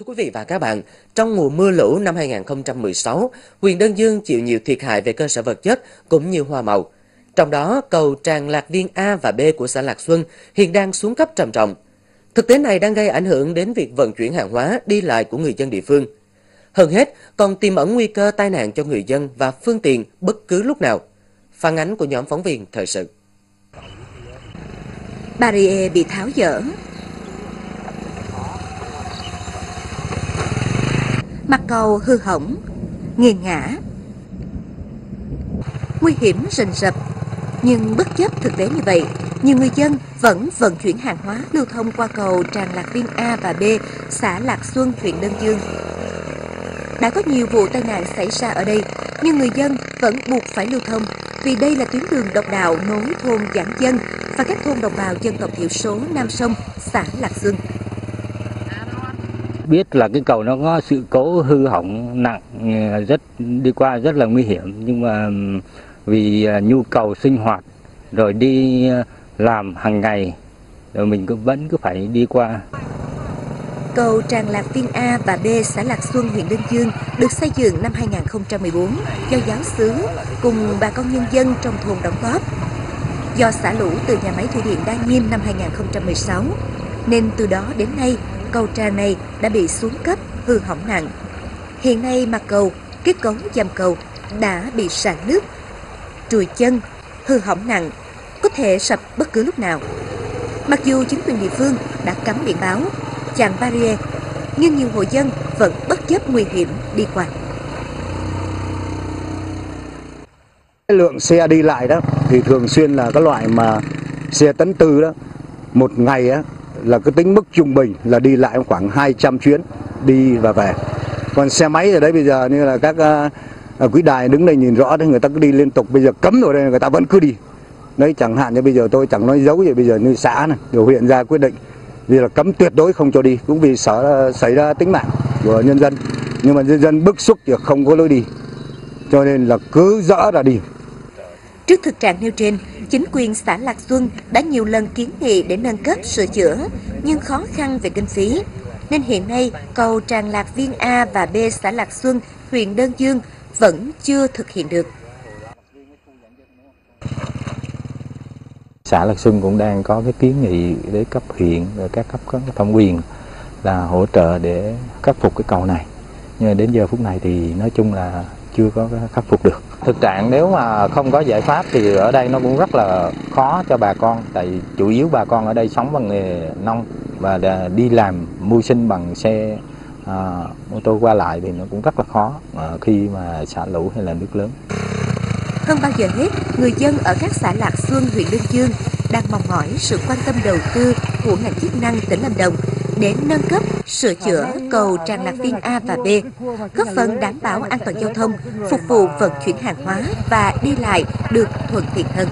thưa quý vị và các bạn, trong mùa mưa lũ năm 2016, huyện Đơn Dương chịu nhiều thiệt hại về cơ sở vật chất cũng như hoa màu. Trong đó, cầu Tràng Lạc Viên A và B của xã Lạc Xuân hiện đang xuống cấp trầm trọng. Thực tế này đang gây ảnh hưởng đến việc vận chuyển hàng hóa đi lại của người dân địa phương. Hơn hết, còn tiềm ẩn nguy cơ tai nạn cho người dân và phương tiện bất cứ lúc nào. Phản ánh của nhóm phóng viên thời sự. Barrier bị tháo dỡ, mặt cầu hư hỏng, nghiêng ngã. Nguy hiểm rình rập, nhưng bất chấp thực tế như vậy, nhiều người dân vẫn vận chuyển hàng hóa lưu thông qua cầu Tràng Lạc Viên A và B, xã Lạc Xuân, huyện Đơn Dương. Đã có nhiều vụ tai nạn xảy ra ở đây, nhưng người dân vẫn buộc phải lưu thông vì đây là tuyến đường độc đạo nối thôn Giảng Dân và các thôn đồng bào dân tộc thiểu số Nam Sông, xã Lạc Xuân biết là cái cầu nó có sự cố hư hỏng nặng à, rất đi qua rất là nguy hiểm nhưng mà vì à, nhu cầu sinh hoạt rồi đi à, làm hàng ngày rồi mình cũng vẫn cứ phải đi qua Cầu Tràng Lạc Viên A và B xã Lạc Xuân, huyện Đơn Dương được xây dựng năm 2014 do giáo xứ cùng bà con nhân dân trong thôn đóng góp. Do xả lũ từ nhà máy thủy điện Đa Nhiêm năm 2016, nên từ đó đến nay cầu tràn này đã bị xuống cấp, hư hỏng nặng. Hiện nay mặt cầu, kết cấu dầm cầu đã bị sạn nước, trùi chân, hư hỏng nặng, có thể sập bất cứ lúc nào. Mặc dù chính quyền địa phương đã cấm biển báo, chặn barrier, nhưng nhiều hộ dân vẫn bất chấp nguy hiểm đi qua. Cái lượng xe đi lại đó thì thường xuyên là cái loại mà xe tấn tư đó một ngày á là cứ tính mức trung bình là đi lại khoảng 200 chuyến đi và về. Còn xe máy ở đấy bây giờ như là các uh, quý đài đứng đây nhìn rõ thì người ta cứ đi liên tục bây giờ cấm rồi đây người ta vẫn cứ đi. Đấy chẳng hạn như bây giờ tôi chẳng nói dấu gì bây giờ như xã này điều huyện ra quyết định vì là cấm tuyệt đối không cho đi cũng vì sợ xảy ra tính mạng của nhân dân. Nhưng mà nhân dân bức xúc thì không có lối đi cho nên là cứ dỡ ra đi. Trước thực trạng nêu trên, chính quyền xã Lạc Xuân đã nhiều lần kiến nghị để nâng cấp sửa chữa, nhưng khó khăn về kinh phí. Nên hiện nay, cầu Tràng Lạc Viên A và B xã Lạc Xuân, huyện Đơn Dương vẫn chưa thực hiện được. Xã Lạc Xuân cũng đang có cái kiến nghị để cấp huyện và các cấp các thẩm quyền là hỗ trợ để khắc phục cái cầu này. Nhưng đến giờ phút này thì nói chung là chưa có khắc phục được. Thực trạng nếu mà không có giải pháp thì ở đây nó cũng rất là khó cho bà con tại chủ yếu bà con ở đây sống bằng nghề nông và đi làm mưu sinh bằng xe à, ô tô qua lại thì nó cũng rất là khó à, khi mà xả lũ hay là nước lớn. Hơn bao giờ hết, người dân ở các xã Lạc Xuân, huyện Đơn Dương đang mong mỏi sự quan tâm đầu tư của ngành chức năng tỉnh Lâm Đồng để nâng cấp, sửa chữa cầu Tràng Lạc Viên A và B, góp phần đảm bảo an toàn giao thông, phục vụ vận chuyển hàng hóa và đi lại được thuận tiện hơn.